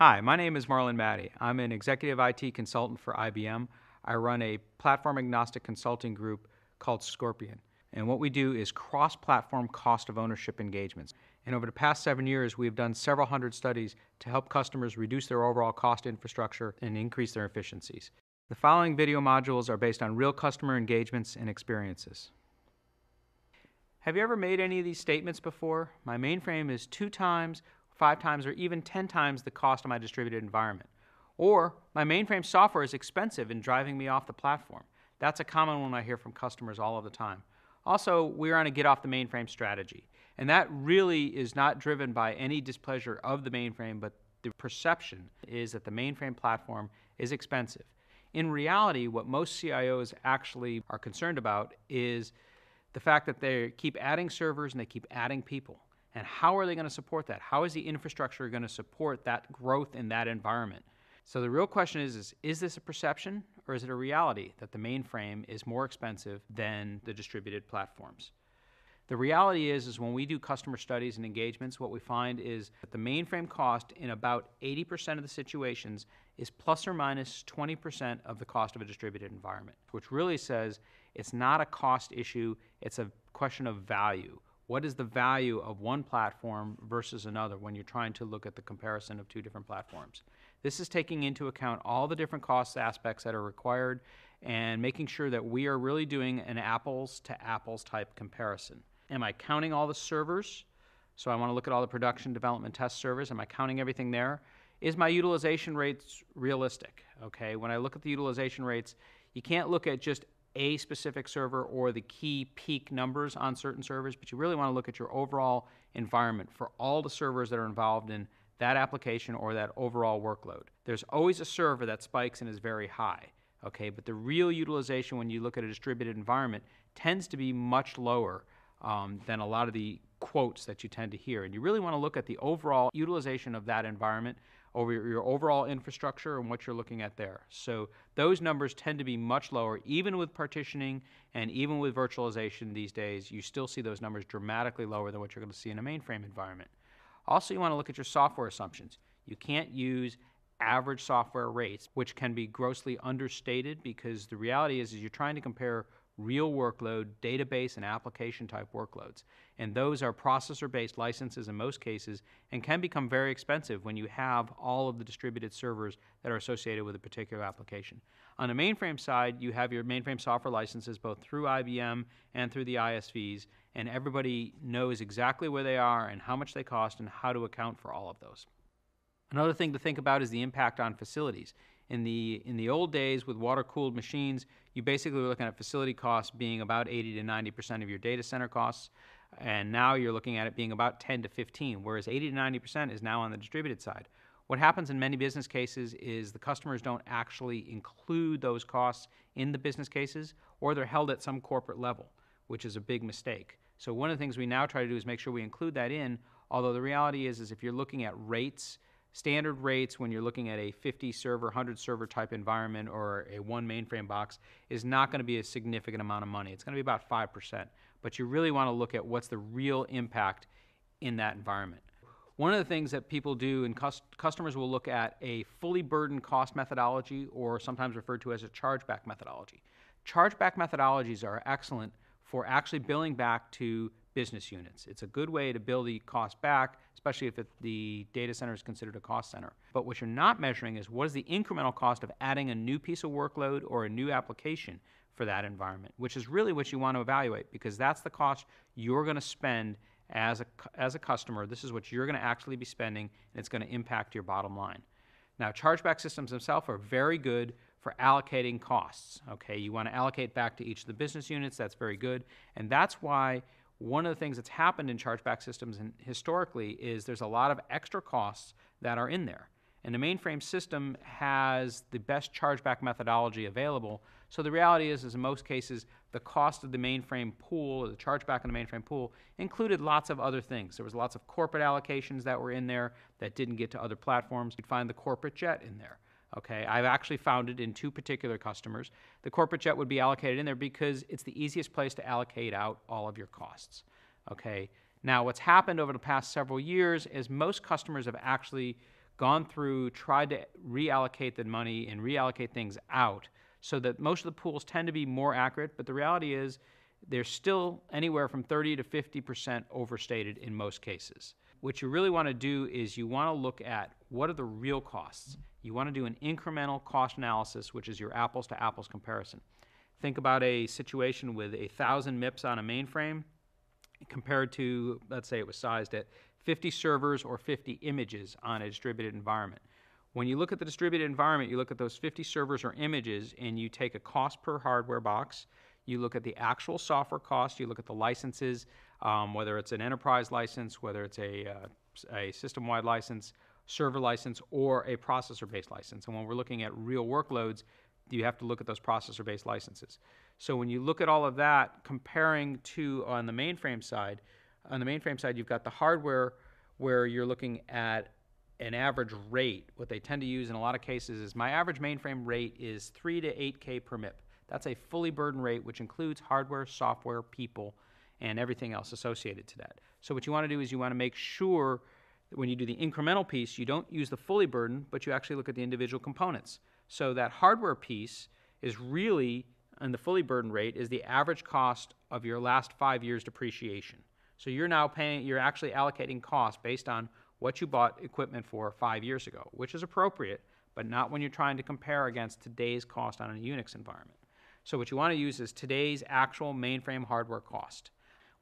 Hi, my name is Marlin Maddy. I'm an executive IT consultant for IBM. I run a platform agnostic consulting group called Scorpion. And what we do is cross platform cost of ownership engagements. And over the past seven years, we've done several hundred studies to help customers reduce their overall cost infrastructure and increase their efficiencies. The following video modules are based on real customer engagements and experiences. Have you ever made any of these statements before? My mainframe is two times five times, or even 10 times the cost of my distributed environment. Or my mainframe software is expensive and driving me off the platform. That's a common one I hear from customers all of the time. Also, we're on a get off the mainframe strategy. And that really is not driven by any displeasure of the mainframe, but the perception is that the mainframe platform is expensive. In reality, what most CIOs actually are concerned about is the fact that they keep adding servers and they keep adding people. And how are they going to support that? How is the infrastructure going to support that growth in that environment? So the real question is, is, is this a perception or is it a reality that the mainframe is more expensive than the distributed platforms? The reality is, is when we do customer studies and engagements, what we find is that the mainframe cost in about 80% of the situations is plus or minus 20% of the cost of a distributed environment, which really says it's not a cost issue, it's a question of value. What is the value of one platform versus another when you're trying to look at the comparison of two different platforms? This is taking into account all the different cost aspects that are required and making sure that we are really doing an apples to apples type comparison. Am I counting all the servers? So I want to look at all the production, development, test servers. Am I counting everything there? Is my utilization rates realistic? Okay, when I look at the utilization rates, you can't look at just a specific server or the key peak numbers on certain servers, but you really want to look at your overall environment for all the servers that are involved in that application or that overall workload. There's always a server that spikes and is very high, okay, but the real utilization when you look at a distributed environment tends to be much lower um, than a lot of the quotes that you tend to hear. And you really want to look at the overall utilization of that environment over your overall infrastructure and what you're looking at there. So those numbers tend to be much lower, even with partitioning and even with virtualization these days. You still see those numbers dramatically lower than what you're going to see in a mainframe environment. Also, you want to look at your software assumptions. You can't use average software rates, which can be grossly understated because the reality is, is you're trying to compare real workload, database, and application type workloads. And those are processor based licenses in most cases and can become very expensive when you have all of the distributed servers that are associated with a particular application. On the mainframe side, you have your mainframe software licenses both through IBM and through the ISVs, and everybody knows exactly where they are and how much they cost and how to account for all of those. Another thing to think about is the impact on facilities. In the, in the old days with water cooled machines, you basically were looking at facility costs being about 80 to 90% of your data center costs. And now you're looking at it being about 10 to 15, whereas 80 to 90% is now on the distributed side. What happens in many business cases is the customers don't actually include those costs in the business cases, or they're held at some corporate level, which is a big mistake. So one of the things we now try to do is make sure we include that in, although the reality is, is if you're looking at rates standard rates when you're looking at a 50 server, 100 server type environment or a one mainframe box is not going to be a significant amount of money. It's going to be about 5%. But you really want to look at what's the real impact in that environment. One of the things that people do, and cus- customers will look at a fully burdened cost methodology, or sometimes referred to as a chargeback methodology. Chargeback methodologies are excellent for actually billing back to business units. It's a good way to bill the cost back, especially if it, the data center is considered a cost center. But what you're not measuring is what is the incremental cost of adding a new piece of workload or a new application for that environment, which is really what you want to evaluate because that's the cost you're going to spend as a, as a customer. This is what you're going to actually be spending, and it's going to impact your bottom line. Now, chargeback systems themselves are very good for allocating costs. Okay, you want to allocate back to each of the business units. That's very good, and that's why one of the things that's happened in chargeback systems and historically is there's a lot of extra costs that are in there. And the mainframe system has the best chargeback methodology available. So the reality is, is in most cases, the cost of the mainframe pool, or the chargeback in the mainframe pool, included lots of other things. There was lots of corporate allocations that were in there that didn't get to other platforms. You'd find the corporate jet in there. Okay, I've actually found it in two particular customers. The corporate jet would be allocated in there because it's the easiest place to allocate out all of your costs. Okay, now what's happened over the past several years is most customers have actually gone through, tried to reallocate the money and reallocate things out so that most of the pools tend to be more accurate, but the reality is they're still anywhere from 30 to 50% overstated in most cases. What you really want to do is you want to look at what are the real costs. You want to do an incremental cost analysis, which is your apples to apples comparison. Think about a situation with a thousand MIPS on a mainframe compared to, let's say it was sized at 50 servers or 50 images on a distributed environment. When you look at the distributed environment, you look at those 50 servers or images and you take a cost per hardware box, you look at the actual software cost, you look at the licenses, um, whether it's an enterprise license, whether it's a, uh, a system wide license, server license, or a processor based license. And when we're looking at real workloads, you have to look at those processor based licenses. So when you look at all of that, comparing to on the mainframe side, on the mainframe side, you've got the hardware where you're looking at an average rate. What they tend to use in a lot of cases is my average mainframe rate is 3 to 8K per MIP. That's a fully burdened rate, which includes hardware, software, people, and everything else associated to that. So what you want to do is you want to make sure when you do the incremental piece, you don't use the fully burden, but you actually look at the individual components. So that hardware piece is really, and the fully burden rate is the average cost of your last five years depreciation. So you're now paying, you're actually allocating cost based on what you bought equipment for five years ago, which is appropriate, but not when you're trying to compare against today's cost on a Unix environment. So what you want to use is today's actual mainframe hardware cost.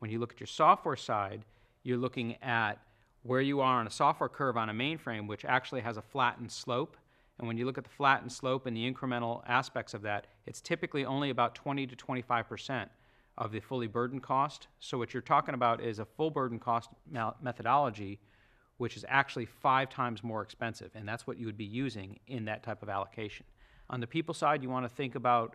When you look at your software side, you're looking at where you are on a software curve on a mainframe, which actually has a flattened slope. And when you look at the flattened slope and the incremental aspects of that, it's typically only about 20 to 25 percent of the fully burdened cost. So what you're talking about is a full burden cost methodology, which is actually five times more expensive, and that's what you would be using in that type of allocation. On the people side, you want to think about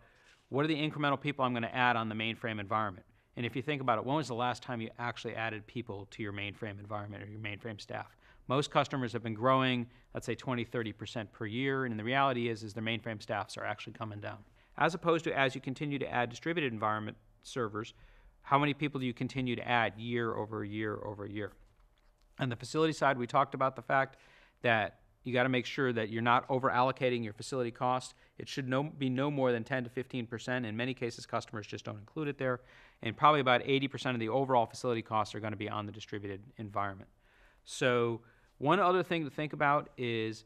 what are the incremental people I'm going to add on the mainframe environment. And if you think about it, when was the last time you actually added people to your mainframe environment or your mainframe staff? Most customers have been growing, let's say 20, 30% per year, and the reality is, is their mainframe staffs are actually coming down. As opposed to as you continue to add distributed environment servers, how many people do you continue to add year over year over year? On the facility side, we talked about the fact that you got to make sure that you're not over allocating your facility cost. It should no, be no more than 10 to 15 percent. In many cases, customers just don't include it there. And probably about 80 percent of the overall facility costs are going to be on the distributed environment. So, one other thing to think about is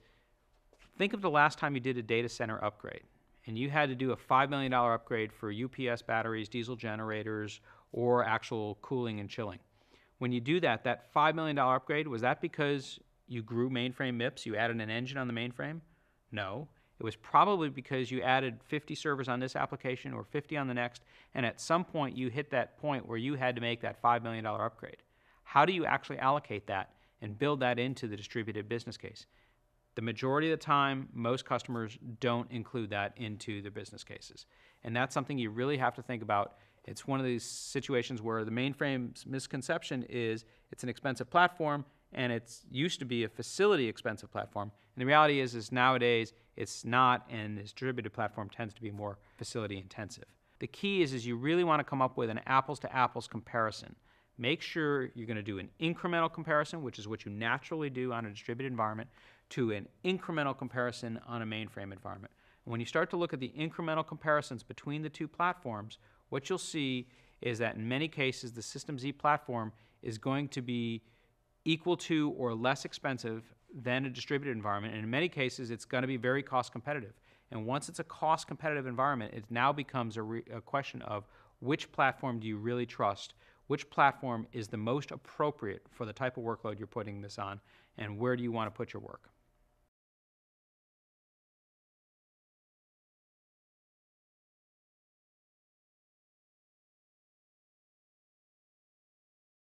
think of the last time you did a data center upgrade and you had to do a $5 million upgrade for UPS batteries, diesel generators, or actual cooling and chilling. When you do that, that $5 million upgrade, was that because you grew mainframe MIPS, you added an engine on the mainframe? No. It was probably because you added 50 servers on this application or 50 on the next, and at some point you hit that point where you had to make that $5 million upgrade. How do you actually allocate that and build that into the distributed business case? The majority of the time, most customers don't include that into their business cases. And that's something you really have to think about. It's one of these situations where the mainframe's misconception is it's an expensive platform and it's used to be a facility expensive platform. And the reality is, is nowadays it's not, and distributed platform tends to be more facility intensive. The key is, is you really want to come up with an apples to apples comparison. Make sure you're going to do an incremental comparison, which is what you naturally do on a distributed environment to an incremental comparison on a mainframe environment. And when you start to look at the incremental comparisons between the two platforms, what you'll see is that in many cases the System Z platform is going to be equal to or less expensive than a distributed environment. And in many cases, it's going to be very cost competitive. And once it's a cost competitive environment, it now becomes a, a question of which platform do you really trust? Which platform is the most appropriate for the type of workload you're putting this on? And where do you want to put your work?